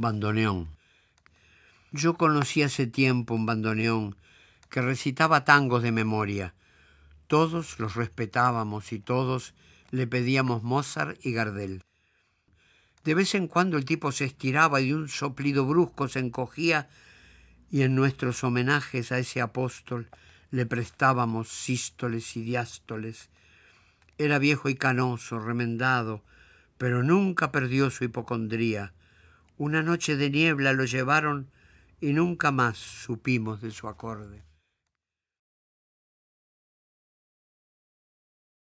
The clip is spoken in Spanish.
Bandoneón. Yo conocí hace tiempo un bandoneón que recitaba tangos de memoria. Todos los respetábamos y todos le pedíamos Mozart y Gardel. De vez en cuando el tipo se estiraba y de un soplido brusco se encogía y en nuestros homenajes a ese apóstol le prestábamos sístoles y diástoles. Era viejo y canoso, remendado, pero nunca perdió su hipocondría. Una noche de niebla lo llevaron y nunca más supimos de su acorde.